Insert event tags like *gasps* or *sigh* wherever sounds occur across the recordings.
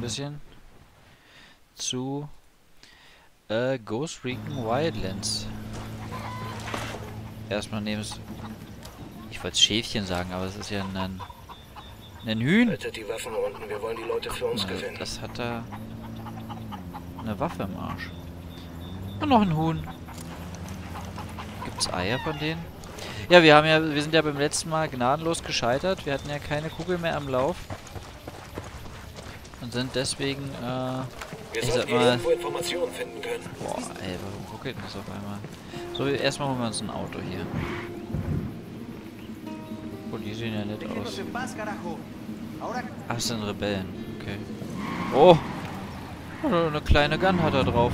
ein bisschen zu äh, Ghost Recon Wildlands. Erstmal nehmen es. Ich wollte Schäfchen sagen, aber es ist ja ein. Ein Hühn. Gewinnen. Das hat da. Eine Waffe im Arsch. Und noch ein Huhn. Gibt's Eier von denen? Ja, wir haben ja, wir sind ja beim letzten Mal gnadenlos gescheitert. Wir hatten ja keine Kugel mehr am Lauf. Und sind deswegen, äh, Wir ich sag mal, boah, ey, warum ruckelt denn das auf einmal? So, erstmal holen wir uns ein Auto hier. Oh, die sehen ja nett aus. Ach, das sind Rebellen. Okay. Oh! Oh, Eine kleine Gun hat er drauf.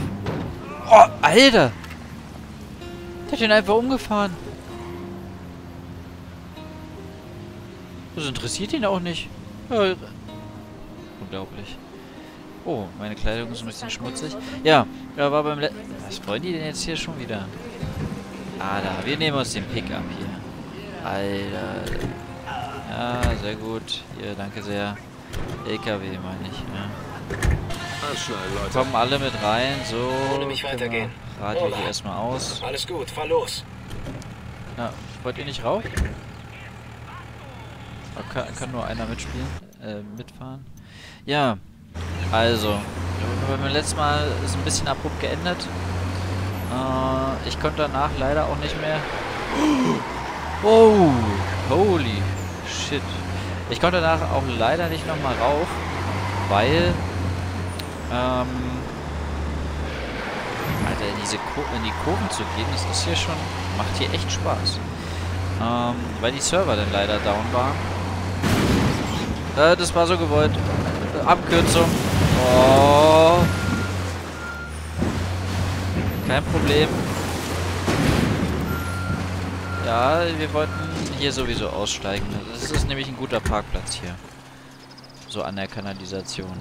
Oh, Alter! Der hat ihn einfach umgefahren. Das interessiert ihn auch nicht. Ja, unglaublich. Oh, meine Kleidung ist ein bisschen schmutzig. Ja, er war beim letzten... Was wollen die denn jetzt hier schon wieder? Ah, da. Wir nehmen uns den Pickup hier. Alter. Ja, sehr gut. Hier, danke sehr. LKW meine ich. Ja. Leute. Kommen alle mit rein, so. Ohne mich können weitergehen. wir Radio hier erstmal aus. Alles gut, fahr los. Ja, wollt ihr nicht rauf? Kann, kann nur einer mitspielen, äh, mitfahren. Ja, also, beim letzten Mal ist ein bisschen abrupt geändert. Äh, ich konnte danach leider auch nicht mehr. Oh, holy shit. Ich konnte danach auch leider nicht nochmal rauf, weil, ähm, Alter, in, diese in die Kurven zu gehen, das ist hier schon, macht hier echt Spaß. Ähm, weil die Server dann leider down waren. Äh, das war so gewollt. Abkürzung. Oh. Kein Problem. Ja, wir wollten hier sowieso aussteigen. Das ist nämlich ein guter Parkplatz hier. So an der Kanalisation.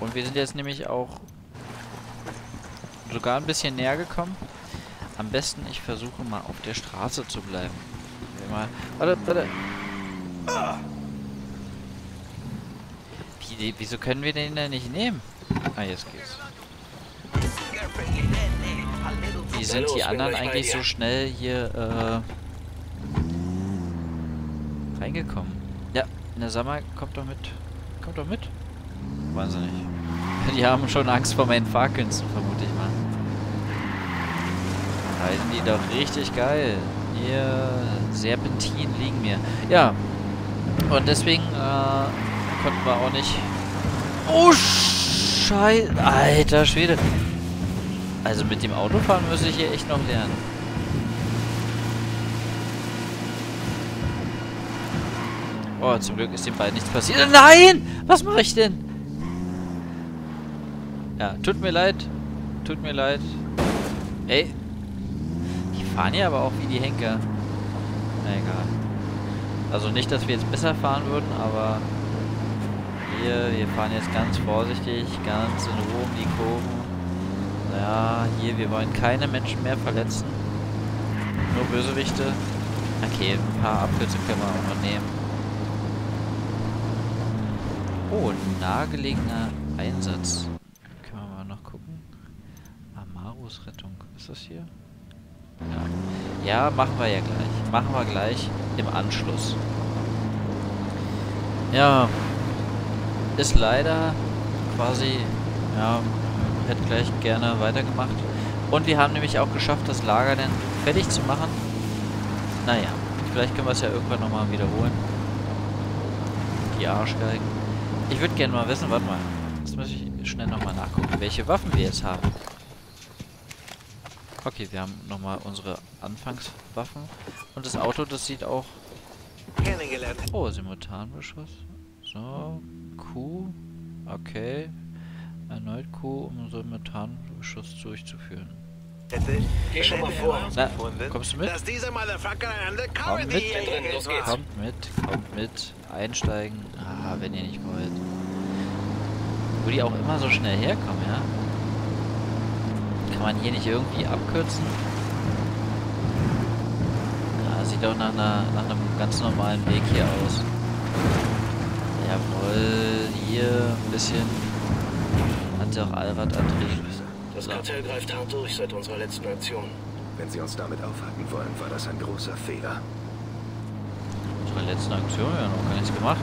Und wir sind jetzt nämlich auch sogar ein bisschen näher gekommen. Am besten, ich versuche mal auf der Straße zu bleiben. Mal, warte, warte. Wie, wieso können wir den denn nicht nehmen? Ah, jetzt geht's. Wie sind die anderen eigentlich so schnell hier äh, reingekommen? Ja, der Sammer kommt doch mit. Kommt doch mit. Wahnsinnig. *laughs* Die haben schon Angst vor meinen Fahrkünsten, vermute ich mal. Reiten die doch richtig geil. Hier, Serpentin liegen mir. Ja. Und deswegen äh, konnten wir auch nicht... Oh, Scheiße. Alter Schwede. Also mit dem Autofahren muss ich hier echt noch lernen. Oh, zum Glück ist den beiden nichts passiert. Nein! Was mache ich denn? Ja, tut mir leid. Tut mir leid. Ey. Die fahren ja aber auch wie die Henker. Na egal. Also nicht, dass wir jetzt besser fahren würden, aber hier, wir fahren jetzt ganz vorsichtig, ganz in Ruhe um die Kurven. Ja, hier, wir wollen keine Menschen mehr verletzen. Nur Bösewichte. Okay, ein paar Abkürzungen können wir auch noch nehmen. Oh, nahegelegener Einsatz. Können wir mal noch gucken. Amarus Rettung. Ist das hier? Ja. ja, machen wir ja gleich. Machen wir gleich im Anschluss. Ja. Ist leider quasi, ja, hätte gleich gerne weitergemacht. Und wir haben nämlich auch geschafft, das Lager dann fertig zu machen. Naja, vielleicht können wir es ja irgendwann nochmal wiederholen. Die Arschgeigen. Ich würde gerne mal wissen, warte mal. Jetzt muss ich schnell nochmal nachgucken, welche Waffen wir jetzt haben. Okay, wir haben nochmal unsere Anfangswaffen. Und das Auto, das sieht auch... Oh, Simultanbeschuss. So, Q. Okay. Erneut Q, um Simultanbeschuss durchzuführen. Geh schon mal vor. Na, kommst du mit? Komm mit. Kommt mit, kommt mit. Einsteigen. Ah, wenn ihr nicht wollt. Wo die auch immer so schnell herkommen, ja? Kann man hier nicht irgendwie abkürzen? Ja, sieht doch nach, einer, nach einem ganz normalen Weg hier aus. Jawohl. bisschen. Hat ja auch Allradantrieb. Das. Kartell greift hart durch seit unserer letzten Aktion. Wenn Sie uns damit aufhalten wollen, war das ein großer Fehler. Unsere letzten Aktion, wir haben noch gar nichts gemacht.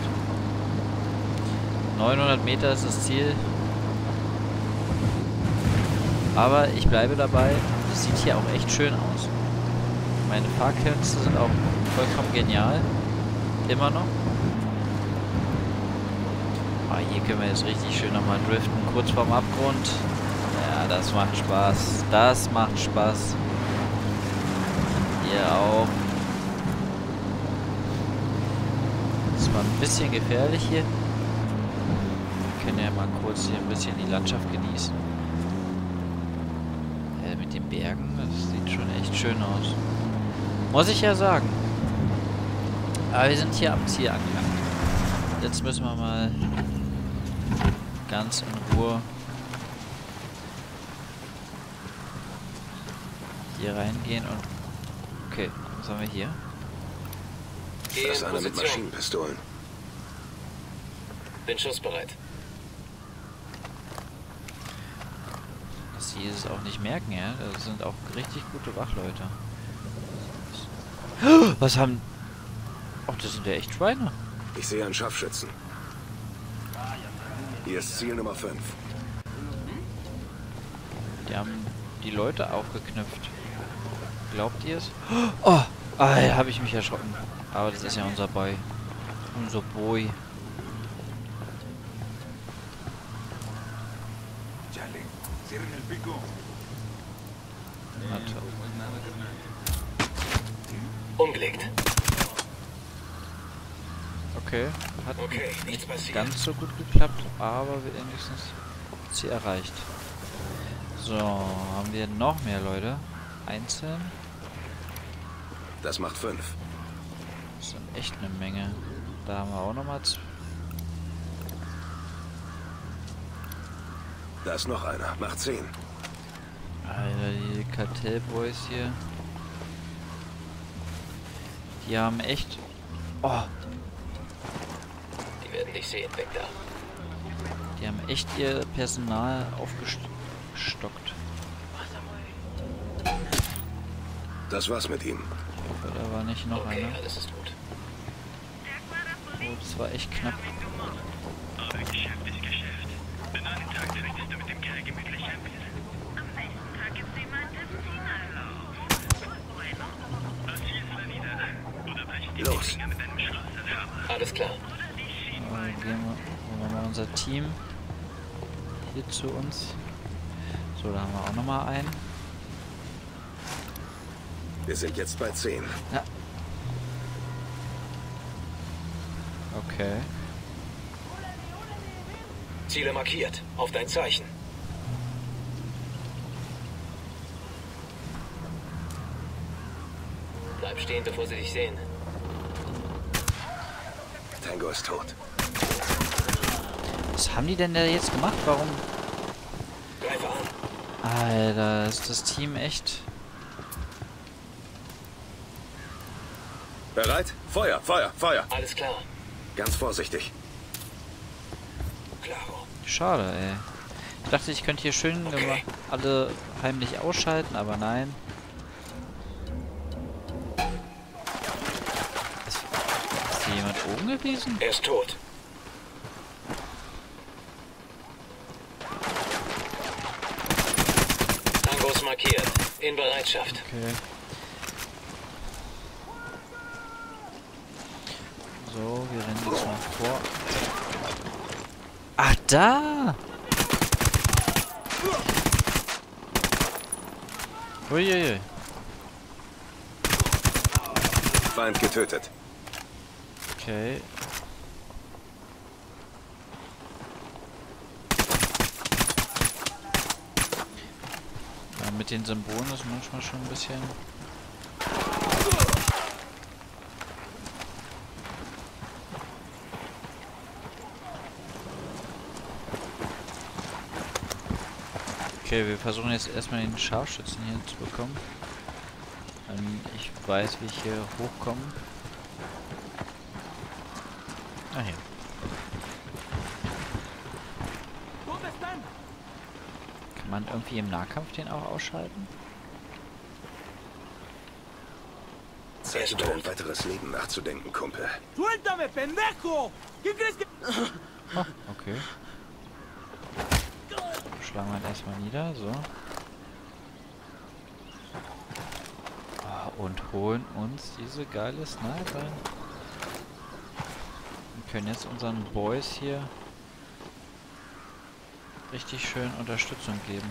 900 Meter ist das Ziel. Aber ich bleibe dabei, es sieht hier auch echt schön aus. Meine Fahrkünste sind auch vollkommen genial. Immer noch. Hier können wir jetzt richtig schön nochmal driften, kurz vorm Abgrund. Ja, das macht Spaß. Das macht Spaß. Hier auch. Das war ein bisschen gefährlich hier. Wir können ja mal kurz hier ein bisschen die Landschaft genießen. Äh, mit den Bergen, das sieht schon echt schön aus. Muss ich ja sagen. Aber wir sind hier am Ziel angelangt. Jetzt müssen wir mal ganz in Ruhe hier reingehen und... Okay, was haben wir hier? Das ist in einer mit. Maschinenpistolen. Bin schussbereit. dass sie es auch nicht merken, ja. Das sind auch richtig gute Wachleute. Was haben... Ach, das sind ja echt Schweine. Ich sehe einen Scharfschützen. Hier ist Ziel Nummer 5. Die haben die Leute aufgeknüpft. Glaubt ihr es? Oh, ah, ja, habe ich mich erschrocken. Aber das ist ja unser Boy. Unser Boy. Warte. Umgelegt. Okay, hat Okay, nicht passiert. ganz so gut geklappt, aber wir wenigstens Ziel erreicht. So, haben wir noch mehr Leute? Einzeln? Das macht 5. Das sind echt eine Menge. Da haben wir auch nochmal Da ist noch einer. Macht 10. Alter, die Kartellboys hier. Die haben echt. Oh, werden dich sehen, da. die haben echt ihr Personal aufgestockt. Das war's mit ihm. Ich hoffe, da war nicht noch Okay, einer. alles ist gut. Oh, das war echt knapp. Aber Geschäft ist Geschäft. Wenn einen Tag trittst du mit dem Kerl gemütlich ein bisschen. Am nächsten Tag gibt's ihm einen Delfinanlauf. Das hier ist Valida. Oder brechen die Los. Finger mit einem Schloss an Hammer. Alles klar. Aber gehen wir, holen wir mal unser Team hier zu uns. So, da haben wir auch nochmal einen. Wir sind jetzt bei 10. Ja. Okay. Ziele markiert. Auf dein Zeichen. Bleib stehen, bevor sie dich sehen. Tango ist tot. Was haben die denn da jetzt gemacht? Warum? Greife an. Alter, ist das Team echt. Bereit? Feuer, Feuer, Feuer. Alles klar. Ganz vorsichtig. Klaro. Schade, ey. Ich dachte, ich könnte hier schön Okay. alle heimlich ausschalten, aber nein. Ist, ist hier jemand oben gewesen? Er ist tot. Tango ist markiert. In Bereitschaft. Okay. So, wir rennen jetzt mal vor. Ach, da! Uiuiui. Feind getötet. Okay. Ja, mit den Symbolen ist manchmal schon ein bisschen... Okay, wir versuchen jetzt erstmal den Scharfschützen hier zu bekommen. Ähm, ich weiß, wie ich hier hochkomme. Ah hier. Kann man irgendwie im Nahkampf den auch ausschalten? Zeit über ein weiteres Leben nachzudenken, Kumpel. ¡Suéltame, pendejo! ¿Quién crees que...? Oh, okay. Schlagen wir ihn erstmal nieder, so. Ah, Und holen uns diese geile Sniper. Wir können jetzt unseren Boys hier richtig schön Unterstützung geben.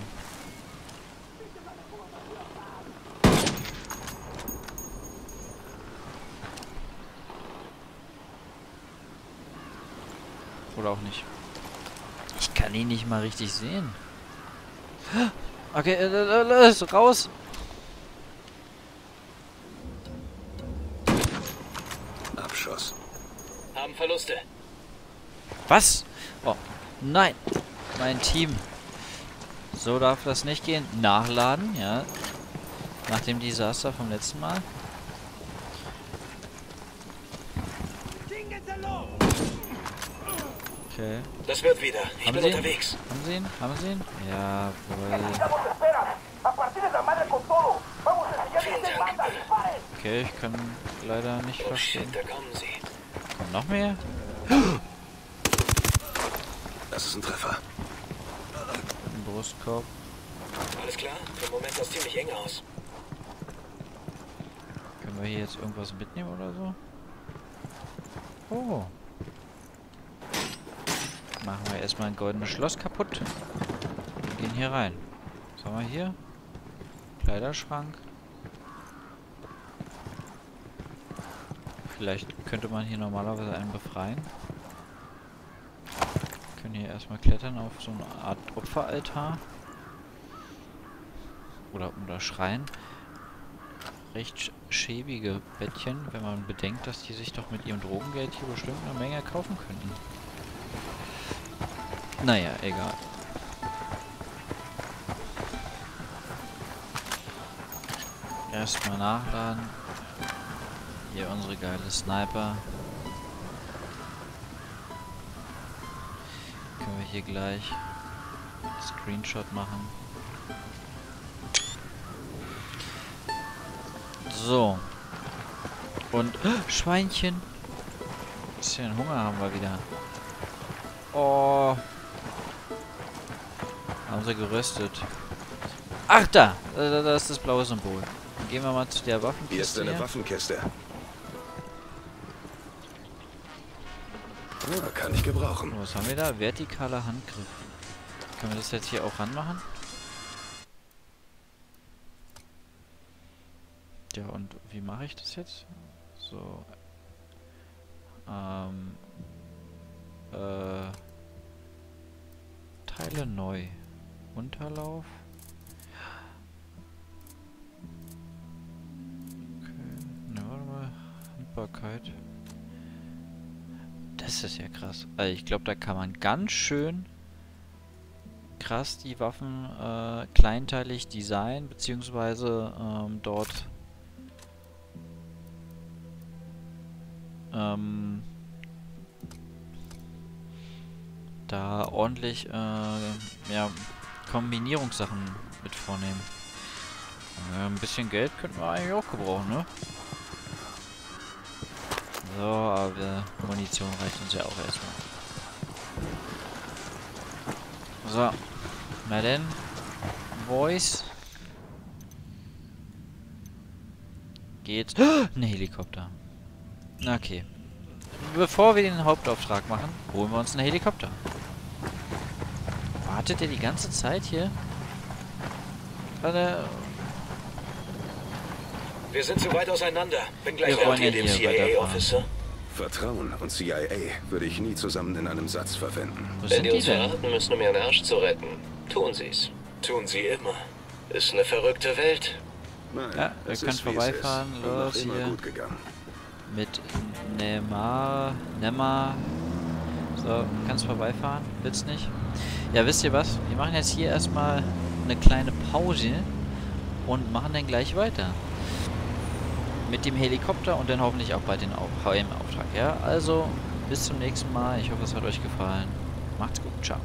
Oder auch nicht. Ich kann ihn nicht mal richtig sehen. Okay, äh, äh, los, raus. Abschuss. Haben Verluste. Was? Oh, nein. Mein Team. So darf das nicht gehen. Nachladen, ja. Nach dem Desaster vom letzten Mal. Okay. Das wird wieder. Ich Haben bin Sie ihn? unterwegs. Haben Sie ihn? Haben Sie ihn? Jawohl. Okay, ich kann leider nicht Oh verstehen. shit, da kommen sie. Kommt noch mehr? Das ist ein Treffer. Im Brustkorb. Alles klar? Den Moment sah es ziemlich eng aus. Können wir hier jetzt irgendwas mitnehmen oder so? Oh. Machen wir erstmal ein goldenes Schloss kaputt. Und gehen hier rein. Was haben wir hier? Kleiderschrank. Vielleicht könnte man hier normalerweise einen befreien. Können hier erstmal klettern auf so eine Art Opferaltar. Oder, Schrein recht sch- schäbige Bettchen, wenn man bedenkt, dass die sich doch mit ihrem Drogengeld hier bestimmt eine Menge kaufen könnten. Naja, egal. Erstmal nachladen. Hier unsere geile Sniper. Hier gleich Screenshot machen. So. Und Schweinchen. Bisschen Hunger haben wir wieder. Oh. Haben sie geröstet. Ach da, da, da- ist das blaue Symbol. Dann gehen wir mal zu der Hier ist Waffenkiste. eine. Waffenkiste. Ja, kann ich gebrauchen. Was haben wir da? Vertikaler Handgriff. Können wir das jetzt hier auch ranmachen? Ja, und wie mache ich das jetzt? So. Ähm. Äh. Teile neu. Unterlauf. Okay. Ne, warte mal. Handbarkeit. Das ist ja krass. Also ich glaube, da kann man ganz schön krass die Waffen äh, kleinteilig designen, beziehungsweise ähm, dort ähm, da ordentlich äh, ja, Kombinierungssachen mit vornehmen. Äh, ein bisschen Geld könnten wir eigentlich auch gebrauchen, ne? So, aber Munition reicht uns ja auch erstmal. So. Na. Voice. Geht's. *gasps* Ein Helikopter. Okay. Bevor wir den Hauptauftrag machen, holen wir uns einen Helikopter. Wartet ihr die ganze Zeit hier? Warte. Wir sind zu weit auseinander. Bin gleich Wir bei wollen dem. CIA-Officer. Vertrauen und CIA würde ich nie zusammen in einem Satz verwenden. Wo Wenn die die uns denn? verraten müssen, um ihren Arsch zu retten, tun sie's. Tun sie immer. Ist eine verrückte Welt. Nein, Ja, wir es können es vorbeifahren. Los, immer hier. gut gegangen. Mit Nemar. Nemar. So, kannst vorbeifahren? Willst nicht? Ja, wisst ihr was? Wir machen jetzt hier erstmal eine kleine Pause und machen dann gleich weiter. Mit dem Helikopter und dann hoffentlich auch bald den Au- Auftrag. Ja, also bis zum nächsten Mal. Ich hoffe, es hat euch gefallen. Macht's gut. Ciao.